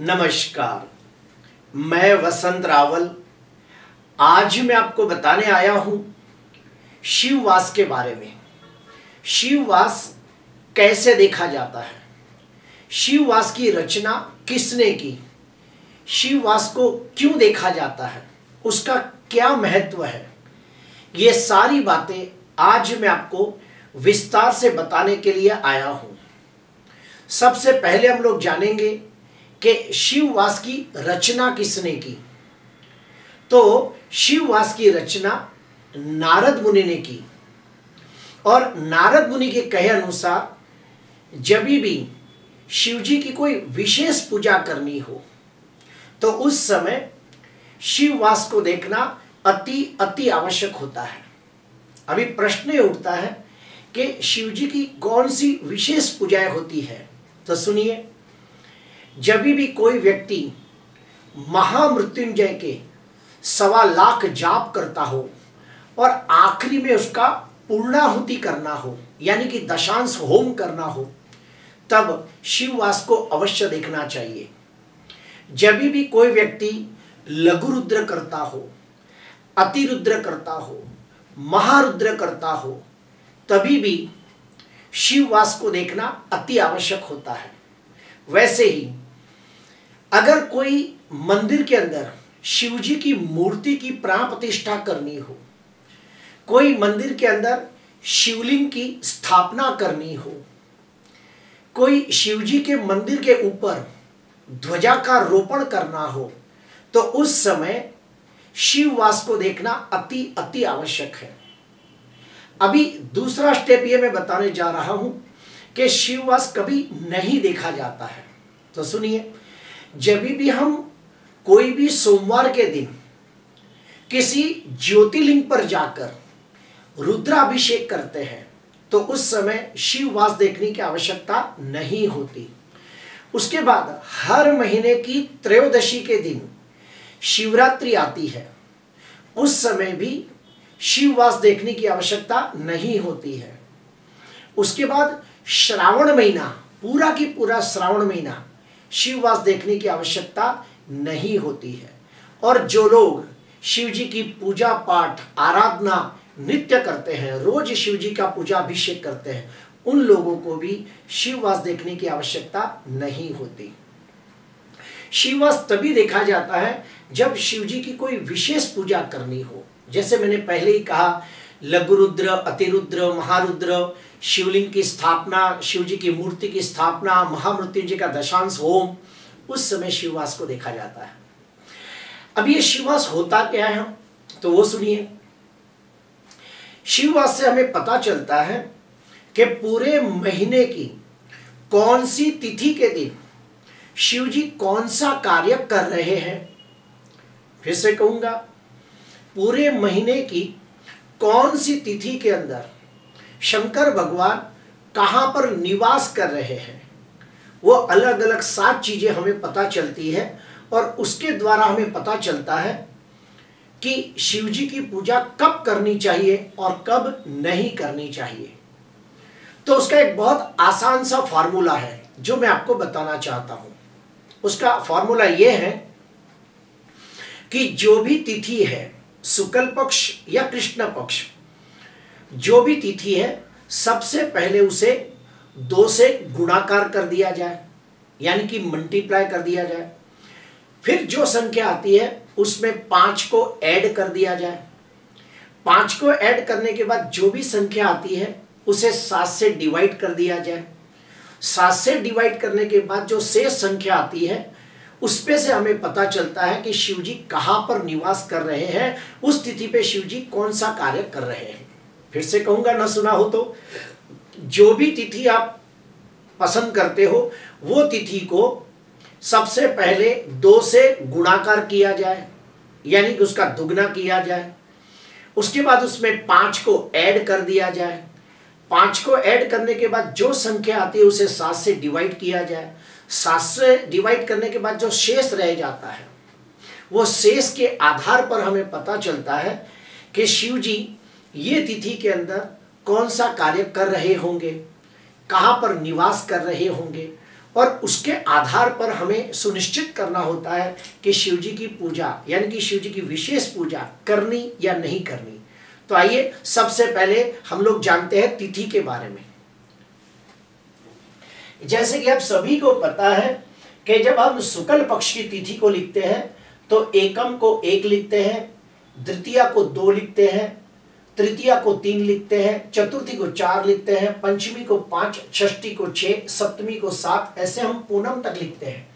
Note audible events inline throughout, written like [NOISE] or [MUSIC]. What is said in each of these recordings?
नमस्कार। मैं वसंत रावल। आज मैं आपको बताने आया हूँ शिववास के बारे में। शिववास कैसे देखा जाता है? शिववास की रचना किसने की? शिववास को क्यों देखा जाता है? उसका क्या महत्व है? ये सारी बातें आज मैं आपको विस्तार से बताने के लिए आया हूँ। सबसे पहले हम लोग जानेंगे कि शिववास की रचना किसने की? तो शिववास की रचना नारद मुनि ने की। और नारद मुनि के कहे अनुसार, जब भी शिव जी की कोई विशेष पूजा करनी हो तो उस समय शिववास को देखना अति अति आवश्यक होता है। अभी प्रश्न ये उठता है कि शिव जी की कौन सी विशेष पूजाएँ होती है? तो सुनिए। जब भी कोई व्यक्ति महामृत्युंजय के सवा लाख जाप करता हो और आखिरी में उसका पूर्णाहुति करना हो, यानी कि दशांश होम करना हो, तब शिववास को अवश्य देखना चाहिए। जब भी कोई व्यक्ति लघु रुद्र करता हो, अतिरुद्र करता हो, महारुद्र करता हो, तभी भी शिववास को देखना अति आवश्यक होता है। वैसे ही अगर कोई मंदिर के अंदर शिव जी की मूर्ति की प्राण प्रतिष्ठा करनी हो, कोई मंदिर के अंदर शिवलिंग की स्थापना करनी हो, कोई शिवजी के मंदिर के ऊपर ध्वजा का रोपण करना हो तो उस समय शिववास को देखना अति अति आवश्यक है। अभी दूसरा स्टेप ये मैं बताने जा रहा हूँ कि शिववास कभी नहीं देखा जाता है। तो सुनिए जब भी हम कोई भी सोमवार के दिन किसी ज्योतिर्लिंग पर जाकर रुद्राभिषेक करते हैं तो उस समय शिववास देखने की आवश्यकता नहीं होती। उसके बाद हर महीने की त्रयोदशी के दिन शिवरात्रि आती है। उस समय भी शिववास देखने की आवश्यकता नहीं होती है। उसके बाद श्रावण महीना, पूरा की पूरा श्रावण महीना शिववास देखने की आवश्यकता नहीं होती है। और जो लोग शिव जी की पूजा पाठ, आराधना नित्य करते हैं, रोज शिव जी का पूजा अभिषेक करते हैं, उन लोगों को भी शिववास देखने की आवश्यकता नहीं होती। शिववास तभी देखा जाता है जब शिव जी की कोई विशेष पूजा करनी हो। जैसे मैंने पहले ही कहा लघुरुद्र, अतिरुद्र, महारुद्र, शिवलिंग की स्थापना शिव जी की मूर्ति की स्थापना महामृत्युंजय का दशांश होम, उस समय शिववास को देखा जाता है। अब ये शिववास होता क्या है? तो वो सुनिए। शिववास से हमें पता चलता है कि पूरे महीने की कौन सी तिथि के दिन शिव जी कौन सा कार्य कर रहे हैं? फिर से कहूँगा, पूरे महीने की कौन सी तिथि के अंदर शंकर भगवान कहाँ पर निवास कर रहे हैं? वो अलग अलग सात चीज़ें हमें पता चलती है और उसके द्वारा हमें पता चलता है कि शिवजी की पूजा कब करनी चाहिए और कब नहीं करनी चाहिए। तो उसका एक बहुत आसान सा फॉर्मूला है, जो मैं आपको बताना चाहता हूँ। उसका फॉर्मूला यह है कि जो भी तिथि है शुक्ल पक्ष या कृष्ण पक्ष। जो भी तिथि है, सबसे पहले उसे दो से गुणाकार कर दिया जाए, यानी कि मल्टीप्लाई कर दिया जाए। फिर जो संख्या आती है, उसमें पाँच को ऐड कर दिया जाए। पाँच को ऐड करने के बाद जो भी संख्या आती है, उसे सात से डिवाइड कर दिया जाए। सात से डिवाइड करने के बाद जो शेष संख्या आती है उसपे से हमें पता चलता है कि शिव जी कहाँ पर निवास कर रहे हैं, उस तिथि पे शिव जी कौन सा कार्य कर रहे हैं। फिर से कहूँगा, ना सुना हो तो जो भी तिथि आप पसंद करते हो, वो तिथि को सबसे पहले दो से गुणाकार किया जाए, यानी कि उसका दुगना किया जाए, उसके बाद उसमें पाँच को ऐड कर दिया जाए। पाँच को ऐड करने के बाद जो संख्या आती है, उसे सात से डिवाइड किया जाए। सात से डिवाइड करने के बाद जो शेष रह जाता है, वो शेष के आधार पर हमें पता चलता है कि शिव जी ये तिथि के अंदर कौन सा कार्य कर रहे होंगे, कहाँ पर निवास कर रहे होंगे, और उसके आधार पर हमें सुनिश्चित करना होता है कि शिव जी की पूजा, यानी कि शिव जी की विशेष पूजा करनी या नहीं करनी। तो आइए, सबसे पहले हम लोग जानते हैं तिथि के बारे में। जैसे कि आप सभी को पता है कि जब हम शुक्ल पक्ष की तिथि को लिखते हैं तो एकम को एक लिखते हैं, द्वितीया को दो लिखते हैं, तृतीया को तीन लिखते हैं, चतुर्थी को चार लिखते हैं, पंचमी को पाँच, षष्ठी को छह, सप्तमी को सात, ऐसे हम पूनम तक लिखते हैं।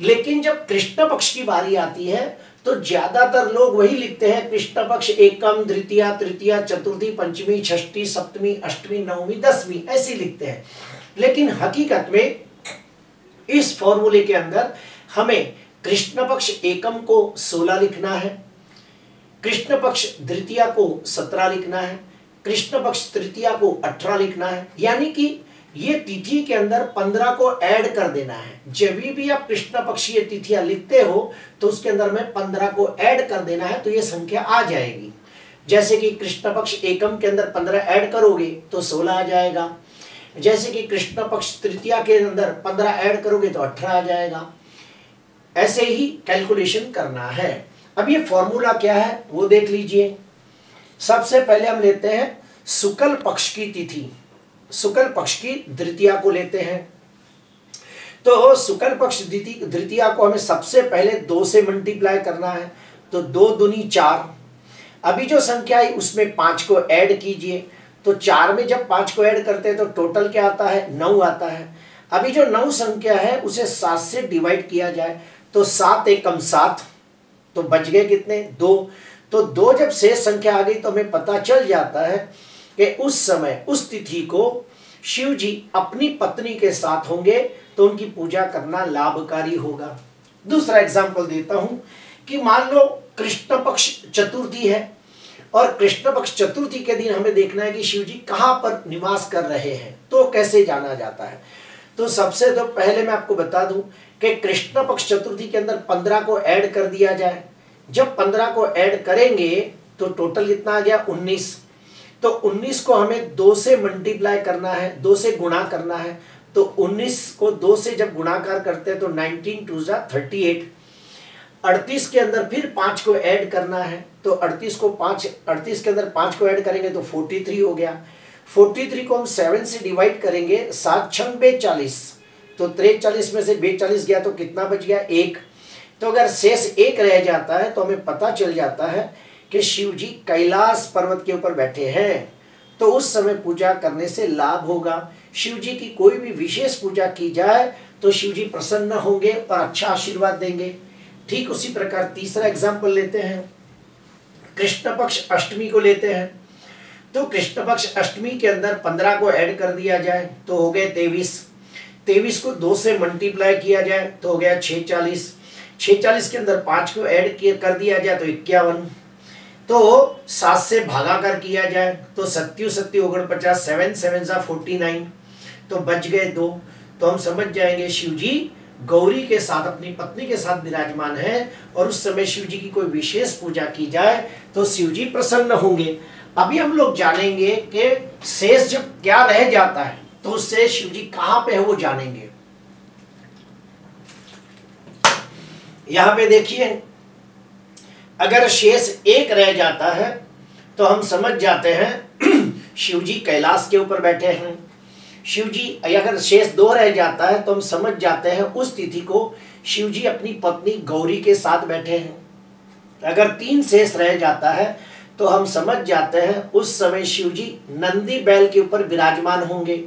लेकिन जब कृष्ण पक्ष की बारी आती है तो ज़्यादातर लोग वही लिखते हैं, कृष्ण पक्ष एकम, द्वितीय, तृतीय, चतुर्थी, पंचमी, षष्ठी, सप्तमी, अष्टमी, नवमी, दसवीं, ऐसे लिखते हैं। लेकिन हकीकत में इस फॉर्मूले के अंदर हमें कृष्ण पक्ष एकम को सोलह लिखना है, कृष्ण पक्ष द्वितीय को सत्रह लिखना है, कृष्ण पक्ष तृतीया को अठारह लिखना है, यानी कि ये तिथि के अंदर पंद्रह को ऐड कर देना है। जब भी आप कृष्ण पक्षीय तिथियाँ लिखते हो तो उसके अंदर में पंद्रह को ऐड कर देना है तो ये संख्या आ जाएगी। जैसे कि कृष्ण पक्ष एकम के अंदर पंद्रह ऐड करोगे तो सोलह आ जाएगा। जैसे कि कृष्ण पक्ष तृतीया के अंदर पंद्रह ऐड करोगे तो अठारह आ जाएगा। ऐसे ही कैलकुलेशन करना है। अब ये फॉर्मूला क्या है, वो देख लीजिए। सबसे पहले हम लेते हैं, शुक्ल पक्ष की तिथि। शुक्ल पक्ष की द्वितीया को लेते हैं। तो शुक्ल पक्ष द्वितीया को हमें सबसे पहले दो से मल्टीप्लाई करना है तो दो दुनी चार। अभी जो संख्या है उसमें पाँच को ऐड कीजिए। तो चार में जब पाँच को ऐड करते हैं तो टोटल क्या आता है? नौ आता है। अभी जो नौ संख्या है, उसे सात से डिवाइड किया जाए तो सात एकम सात। तो बच गए कितने? दो। तो दो जब शेष संख्या आ गई तो हमें पता चल जाता है कि उस समय, उस तिथि को शिव जी अपनी पत्नी के साथ होंगे तो उनकी पूजा करना लाभकारी होगा। दूसरा एग्ज़ाम्पल देता हूँ कि मान लो कृष्ण पक्ष चतुर्थी है, और कृष्ण पक्ष चतुर्थी के दिन हमें देखना है कि शिव जी कहाँ पर निवास कर रहे हैं तो कैसे जाना जाता है। तो सबसे तो पहले मैं आपको बता दूँ कि कृष्ण पक्ष चतुर्थी के अंदर पंद्रह को ऐड कर दिया जाए। जब पंद्रह को ऐड करेंगे तो टोटल कितना आ गया? उन्नीस। तो उन्नीस को हमें दो से मल्टीप्लाई करना है, दो से गुणा करना है। तो उन्नीस को दो से जब गुणाकार करते हैं तो नाइनटीन टू जा थर्टी अड़तीस के अंदर फिर पाँच को ऐड करना है तो अड़तीस को पाँच, अड़तीस के अंदर पाँच को ऐड करेंगे तो फोर्टी थ्री हो गया। फोर्टी थ्री को हम सेवन से डिवाइड करेंगे, सात छंग बेचालीस। तो त्रेचालीस में से बेचालीस गया तो कितना बच गया? एक। तो अगर शेष एक रह जाता है तो हमें पता चल जाता है कि शिव जी कैलाश पर्वत के ऊपर बैठे हैं तो उस समय पूजा करने से लाभ होगा। शिव जी की कोई भी विशेष पूजा की जाए तो शिव जी प्रसन्न होंगे और अच्छा आशीर्वाद देंगे। ठीक उसी प्रकार तीसरा एग्ज़ाम्पल लेते हैं। कृष्ण पक्ष अष्टमी को लेते हैं। तो कृष्ण पक्ष अष्टमी के अंदर पंद्रह को ऐड कर दिया जाए तो हो गए तेईस। तेईस को दो से मल्टीप्लाई किया जाए तो हो गया छः चालीस छः चालीस के अंदर पाँच को ऐड कर दिया जाए तो इक्यावन। तो सात से भागा कर किया जाए तो सत्यु सत्यु ओगण पचास, सेवन सेवन सा फोर्टी नाइन तो बच गए दो। तो हम समझ जाएँगे शिव जी गौरी के साथ, अपनी पत्नी के साथ विराजमान है और उस समय शिव जी की कोई विशेष पूजा की जाए तो शिव जी प्रसन्न होंगे। अभी हम लोग जानेंगे कि शेष जब क्या रह जाता है तो उससे शिव जी कहाँ पे है वो जानेंगे। यहाँ पे देखिए अगर शेष एक रह जाता है तो हम समझ जाते हैं [CLEARS THROAT] शिव जी कैलाश के ऊपर बैठे हैं। शिव जी अगर शेष दो रह जाता है तो हम समझ जाते हैं उस तिथि को शिव जी अपनी पत्नी गौरी के साथ बैठे हैं। अगर तीन शेष रह जाता है तो हम समझ जाते हैं उस समय शिव जी नंदी बैल के ऊपर विराजमान होंगे।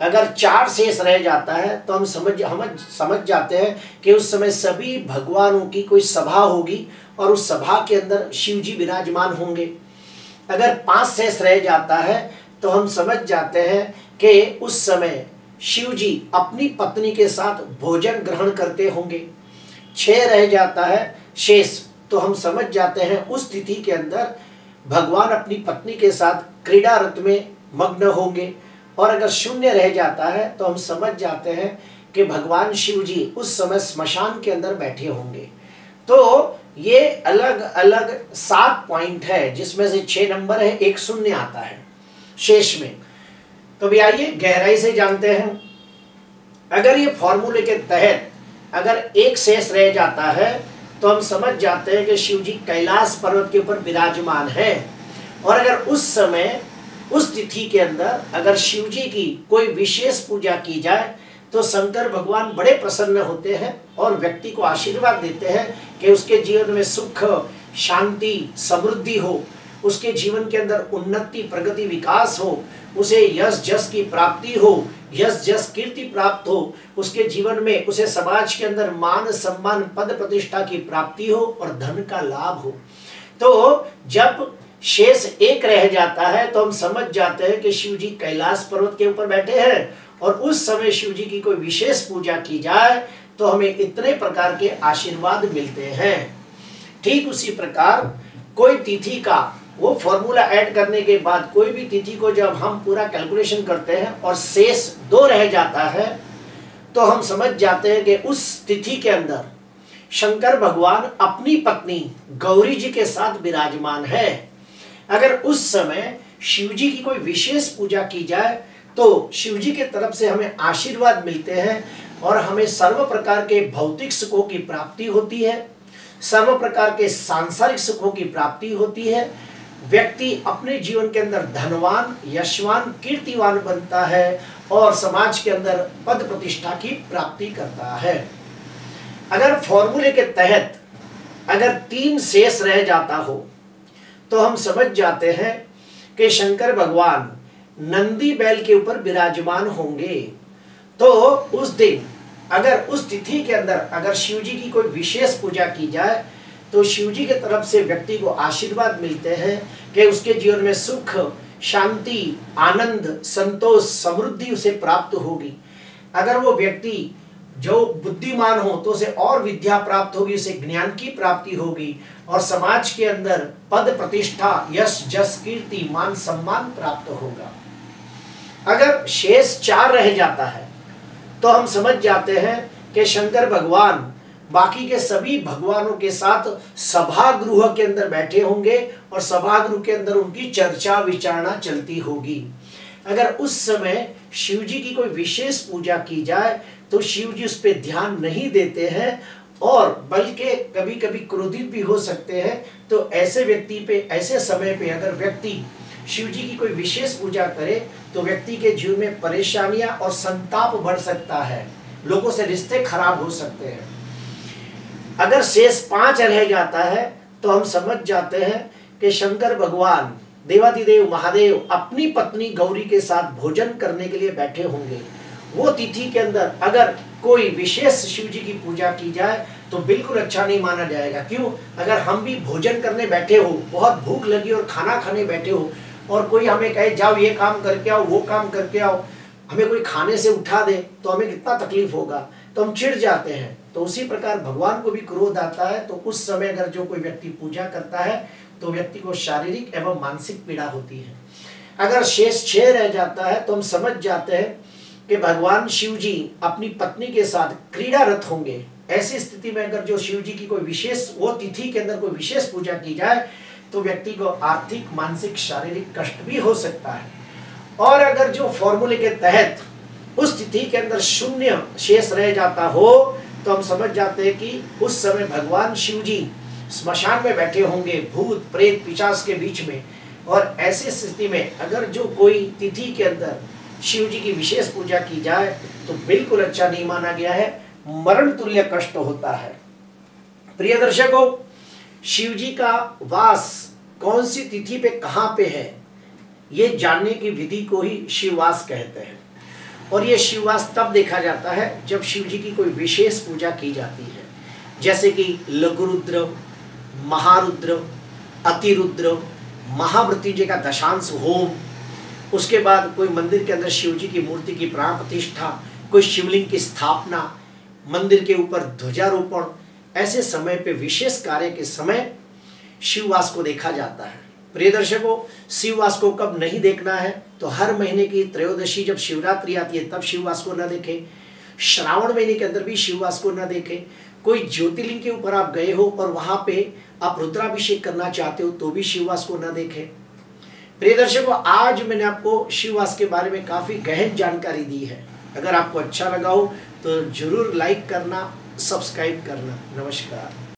अगर चार शेष रह जाता है तो हम समझ हम समझ जाते हैं कि उस समय सभी भगवानों की कोई सभा होगी और उस सभा के अंदर शिव जी विराजमान होंगे। अगर पाँच शेष रह जाता है तो हम समझ जाते हैं कि उस समय शिव जी अपनी पत्नी के साथ भोजन ग्रहण करते होंगे। छह रह जाता है शेष तो हम समझ जाते हैं उस तिथि के अंदर भगवान अपनी पत्नी के साथ क्रीड़ा रथ में मग्न होंगे। और अगर शून्य रह जाता है तो हम समझ जाते हैं कि भगवान शिव जी उस समय स्मशान के अंदर बैठे होंगे। तो ये अलग अलग सात पॉइंट है, जिसमें से छह नंबर है, एक शून्य आता है, शेष में। तो भी आइए, गहराई से जानते हैं। अगर ये फॉर्मूले के तहत अगर एक शेष रह जाता है तो हम समझ जाते हैं कि शिव जी कैलाश पर्वत के ऊपर विराजमान है। और अगर उस समय, उस तिथि के अंदर अगर शिव जी की कोई विशेष पूजा की जाए तो शंकर भगवान बड़े प्रसन्न होते हैं और व्यक्ति को आशीर्वाद देते हैं कि उसके जीवन में सुख, शांति, समृद्धि हो, उसके जीवन के अंदर उन्नति, प्रगति, विकास हो, उसे यश, जस की प्राप्ति हो, यश, जस कीर्ति प्राप्त हो, उसके जीवन में उसे समाज के अंदर मान, सम्मान, पद प्रतिष्ठा की प्राप्ति हो और धन का लाभ हो। तो जब शेष एक रह जाता है तो हम समझ जाते हैं कि शिव जी कैलाश पर्वत के ऊपर बैठे हैं और उस समय शिव जी की कोई विशेष पूजा की जाए तो हमें इतने प्रकार के आशीर्वाद मिलते हैं। ठीक उसी प्रकार, कोई तिथि का वो फॉर्मूला ऐड करने के बाद कोई भी तिथि को जब हम पूरा कैलकुलेशन करते हैं और शेष दो रह जाता है तो हम समझ जाते हैं कि उस तिथि के अंदर शंकर भगवान अपनी पत्नी गौरी जी के साथ विराजमान है। अगर उस समय शिव जी की कोई विशेष पूजा की जाए तो शिव जी के तरफ़ से हमें आशीर्वाद मिलते हैं और हमें सर्व प्रकार के भौतिक सुखों की प्राप्ति होती है, सर्व प्रकार के सांसारिक सुखों की प्राप्ति होती है। व्यक्ति अपने जीवन के अंदर धनवान, यशवान, कीर्तिवान बनता है और समाज के अंदर पद प्रतिष्ठा की प्राप्ति करता है। अगर फॉर्मूले के तहत अगर तीन शेष रह जाता हो तो हम समझ जाते हैं कि शंकर भगवान नंदी बैल के ऊपर विराजमान होंगे। तो उस दिन, अगर उस तिथि के अंदर, अगर शिव जी की कोई विशेष पूजा की जाए तो शिव जी के तरफ़ से व्यक्ति को आशीर्वाद मिलते हैं कि उसके जीवन में सुख, शांति, आनंद, संतोष, समृद्धि उसे प्राप्त होगी। अगर वो व्यक्ति जो बुद्धिमान हो तो उसे और विद्या प्राप्त होगी, उसे ज्ञान की प्राप्ति होगी और समाज के अंदर पद प्रतिष्ठा, यश, जस, कीर्ति, मान, सम्मान प्राप्त होगा। अगर शेष चार रह जाता है तो हम समझ जाते हैं कि शंकर भगवान बाकी के सभी भगवानों के साथ सभा गृह के अंदर बैठे होंगे और सभागृह के अंदर उनकी चर्चा विचारणा चलती होगी। अगर उस समय शिव जी की कोई विशेष पूजा की जाए तो शिव जी उस पर ध्यान नहीं देते हैं और बल्कि कभी कभी क्रोधित भी हो सकते हैं। तो ऐसे व्यक्ति पे, ऐसे समय पे अगर व्यक्ति शिव जी की कोई विशेष पूजा करे तो व्यक्ति के जीवन में परेशानियाँ और संताप बढ़ सकता है। लोगों से रिश्ते खराब हो सकते हैं। अगर शेष पाँच रह जाता है तो हम समझ जाते हैं कि शंकर भगवान, देवादिदेव, महादेव अपनी पत्नी गौरी के साथ भोजन करने के लिए बैठे होंगे। वो तिथि के अंदर अगर कोई विशेष शिव जी की पूजा की जाए तो बिल्कुल अच्छा नहीं माना जाएगा। क्यों? अगर हम भी भोजन करने बैठे हो, बहुत भूख लगी और खाना खाने बैठे हो और कोई हमें कहे, जाओ ये काम करके आओ, वो काम करके आओ। हमें कोई खाने से उठा दे तो हमें कितना तकलीफ़ होगा? तो हम चिढ़ जाते हैं। तो उसी प्रकार भगवान को भी क्रोध आता है तो उस समय अगर जो कोई व्यक्ति पूजा करता है तो व्यक्ति को शारीरिक एवं मानसिक पीड़ा होती है। अगर शेष छह रह जाता है तो हम समझ जाते हैं कि भगवान शिव जी अपनी पत्नी के साथ क्रीड़ारत होंगे। ऐसी स्थिति में अगर जो शिव जी की कोई विशेष, वो तिथि के अंदर कोई विशेष पूजा की जाए तो व्यक्ति को आर्थिक, मानसिक, शारीरिक कष्ट भी हो सकता है। और अगर जो फॉर्मूले के तहत उस तिथि के अंदर शून्य शेष रह जाता हो तो हम समझ जाते हैं कि उस समय भगवान शिव जी स्मशान में बैठे होंगे, भूत, प्रेत पिचास के बीच में। और ऐसी स्थिति में अगर जो कोई तिथि के अंदर शिव जी की विशेष पूजा की जाए तो बिल्कुल अच्छा नहीं माना गया है। मरण तुल्य कष्ट होता है। प्रिय दर्शकों शिव जी का वास कौन सी तिथि पे कहाँ पे है, ये जानने की विधि को ही शिववास कहते हैं। और ये शिववास तब देखा जाता है जब शिव जी की कोई विशेष पूजा की जाती है। जैसे कि लघुरुद्र, महारुद्र, अतिरुद्र, महामृत्युंजय का दशांश होम, उसके बाद कोई मंदिर के अंदर शिव जी की मूर्ति की प्राण प्रतिष्ठा कोई शिवलिंग की स्थापना, मंदिर के ऊपर ध्वजारोपण ऐसे समय पे, विशेष कार्य के समय शिववास को देखा जाता है। प्रिय दर्शकों, शिववास को कब नहीं देखना है तो हर महीने की त्रयोदशी जब शिवरात्रि आती है, तब शिववास को न देखें। श्रावण महीने के अंदर भी शिववास को न देखें। कोई ज्योतिर्लिंग के ऊपर आप गए हो और वहाँ पे आप रुद्राभिषेक करना चाहते हो तो भी शिववास को न देखें। प्रिय दर्शकों, आज मैंने आपको शिववास के बारे में काफ़ी गहन जानकारी दी है। अगर आपको अच्छा लगा हो तो ज़रूर लाइक करना सब्सक्राइब करना। नमस्कार।